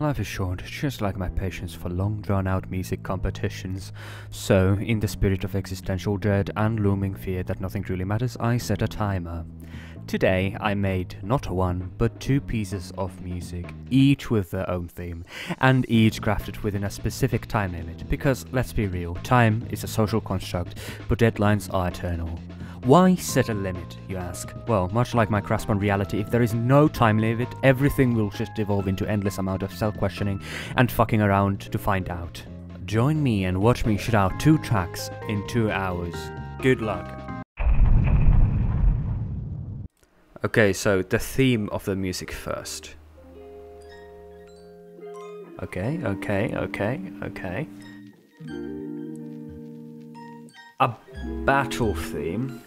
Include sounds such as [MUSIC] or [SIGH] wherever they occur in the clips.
life is short, just like my patience for long drawn out music competitions. So, in the spirit of existential dread and looming fear that nothing truly matters, I set a timer. Today, I made not one, but two pieces of music, each with their own theme, and each crafted within a specific time limit, because let's be real, time is a social construct, but deadlines are eternal. Why set a limit, you ask? Well, much like my grasp on reality, if there is no time limit, everything will just evolve into endless amount of self-questioning and fucking around to find out. Join me and watch me shoot out two tracks in two hours. Good luck. Okay, so the theme of the music first. Okay, okay, okay, okay. A battle theme.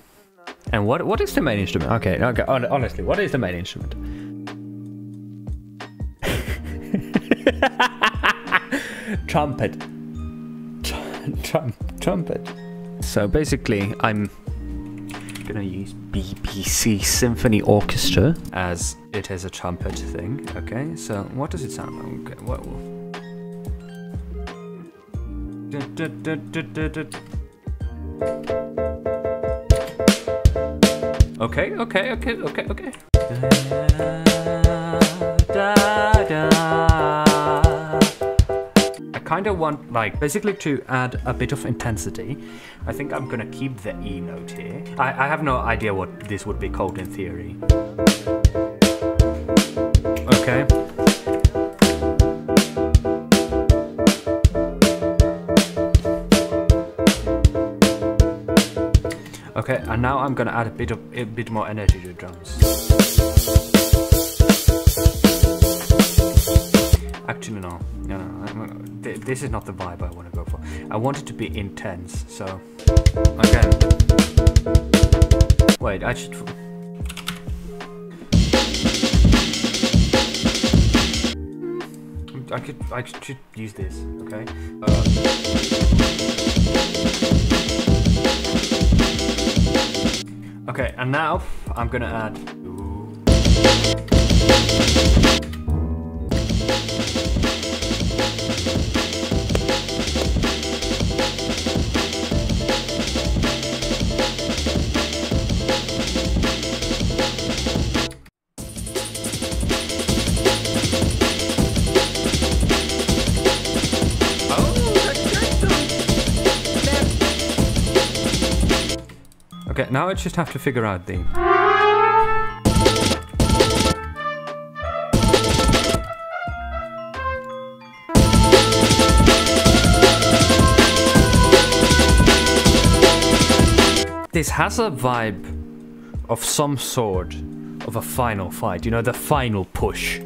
And what what is the main instrument? Okay, okay. honestly, what is the main instrument? [LAUGHS] trumpet. Trum trumpet. So basically, I'm gonna use BBC Symphony Orchestra as it is a trumpet thing. Okay, so what does it sound like? Okay, what? Okay, okay, okay, okay, okay. Kind of want, like, basically to add a bit of intensity. I think I'm gonna keep the E note here. I, I have no idea what this would be called in theory. Okay. Okay, and now I'm gonna add a bit of a bit more energy to the drums. Actually, no. This is not the vibe I want to go for. I want it to be intense. So, okay. Wait, I should. I could, I should use this. Okay. Uh, okay, and now I'm gonna add. Okay, now I just have to figure out the... This has a vibe of some sort of a final fight, you know, the final push.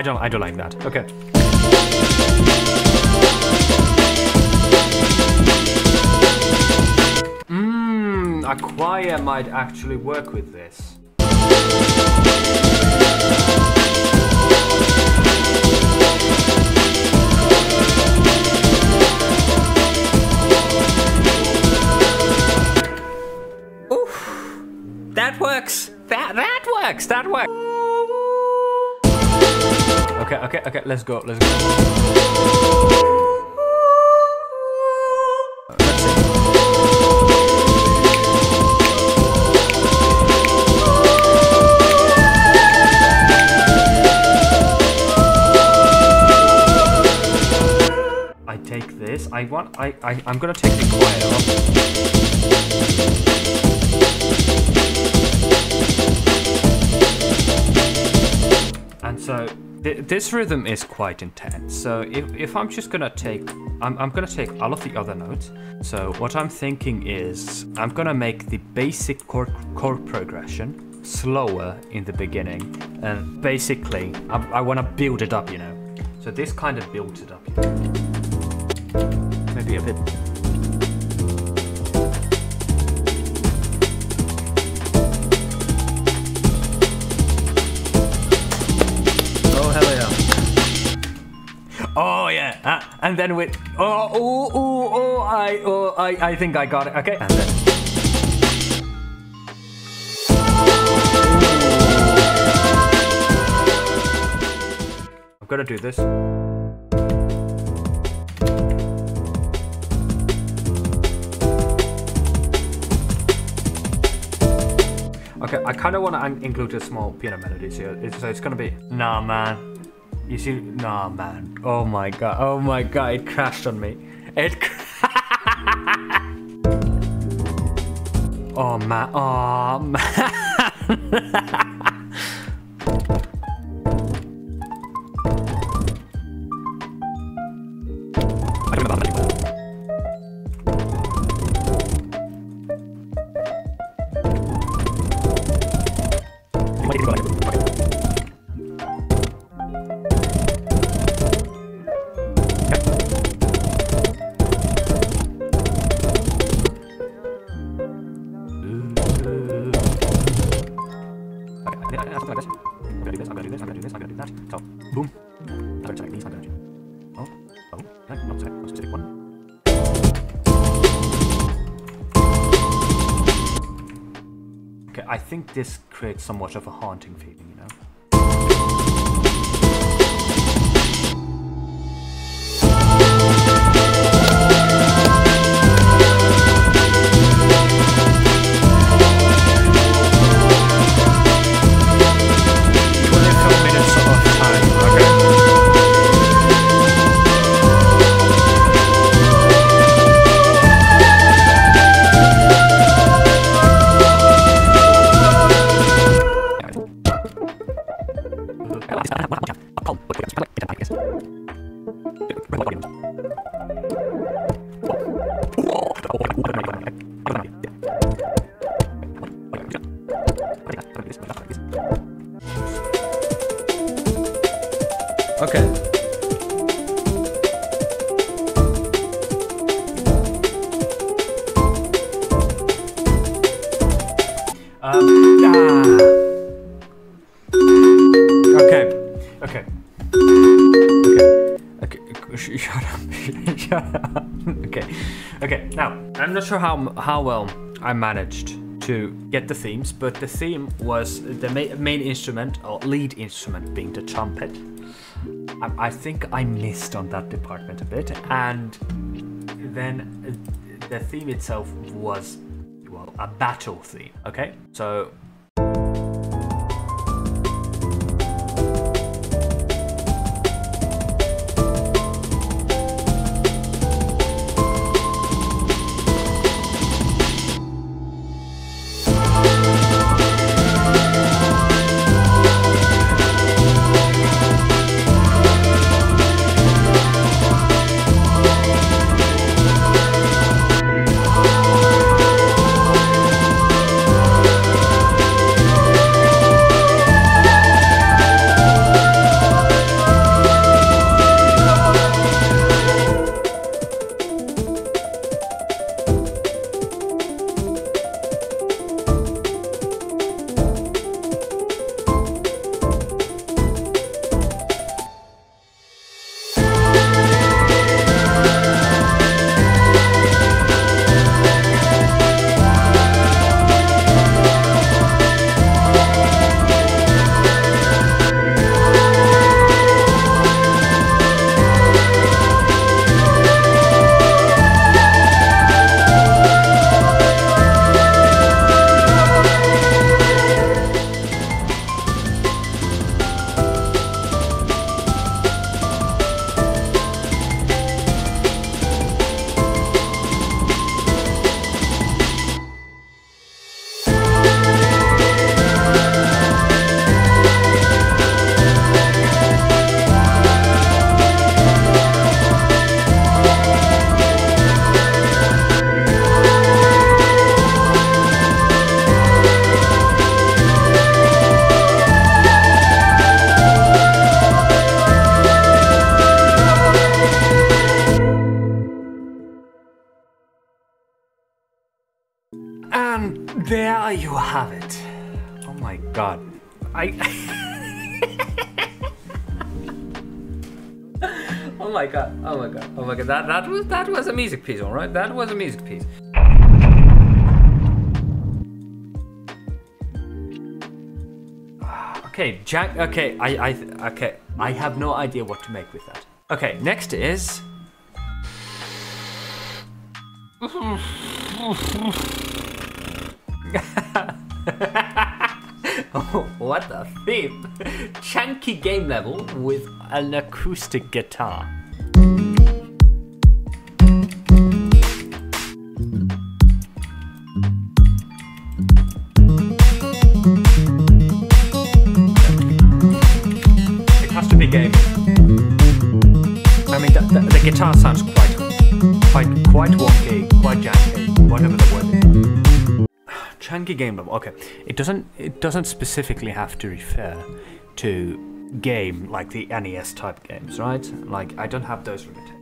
I don't I don't like that. Okay. Mmm, a choir might actually work with this. Oof. That works. That that works. That works. Okay, okay, okay, let's go, let's go. I take this, I want, I, I, I'm gonna take the choir so th this rhythm is quite intense. So if, if I'm just gonna take, I'm, I'm gonna take all of the other notes. So what I'm thinking is I'm gonna make the basic chord, chord progression slower in the beginning. And basically, I, I wanna build it up, you know. So this kind of builds it up. Maybe a bit and then with oh oh oh oh I oh I I think I got it. Okay, and then. I'm gonna do this. Okay, I kind of want to include a small piano melody here. So it's gonna be, nah man. You see, nah man. Oh my god, oh my god, it crashed on me. It [LAUGHS] Oh, oh [LAUGHS] man, oh man. I think this creates somewhat of a haunting feeling, you know? Okay. Ah. Okay. Okay. Okay. Okay. [LAUGHS] Shut. [LAUGHS] Okay. Okay. Now, I'm not sure how how well I managed to get the themes, but the theme was the ma main instrument or lead instrument being the trumpet. I, I think I missed on that department a bit, and then uh, the theme itself was well a battle theme. Okay, so there you have it. Oh my god. I. [LAUGHS] Oh my god. Oh my god. Oh my god. That that was that was a music piece, all right. That was a music piece. [SIGHS] Okay, Jack. Okay, I I okay. I have no idea what to make with that. Okay, next is. [LAUGHS] [LAUGHS] what a theme! Chunky game level with an acoustic guitar. Game level. Okay, it doesn't, it doesn't specifically have to refer to game like the NES type games, right? Like I don't have those limitations.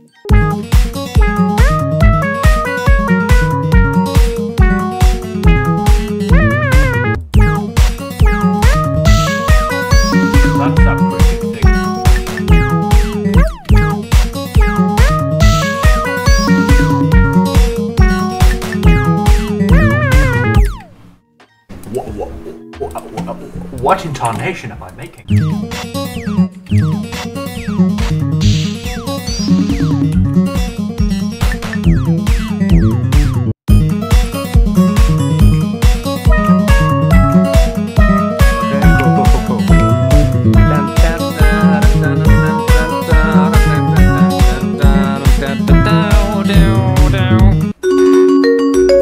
What intonation am I making?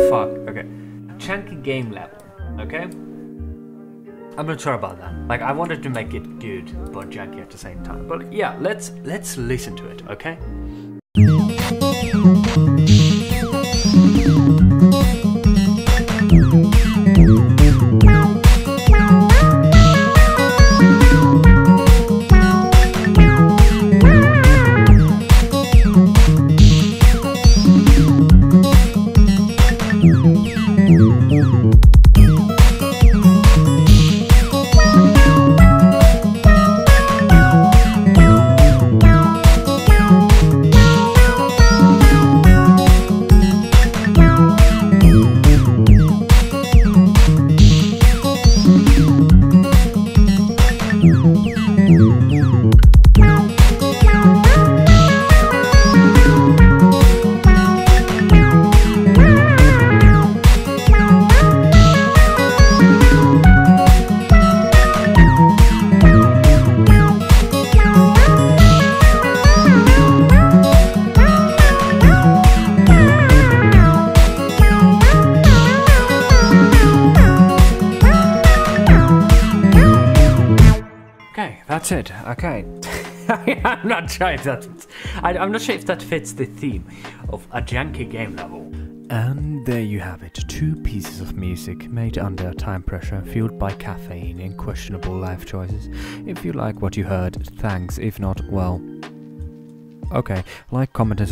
Fuck. Okay. Chunky game level. Okay. I'm not sure about that. Like I wanted to make it good but janky at the same time. But yeah, let's let's listen to it. Okay. It. Okay. [LAUGHS] I'm not sure if that fits. I, am not sure if that fits the theme of a janky game level. And there you have it. Two pieces of music made under time pressure, fueled by caffeine and questionable life choices. If you like what you heard, thanks. If not, well. Okay, like, comment, and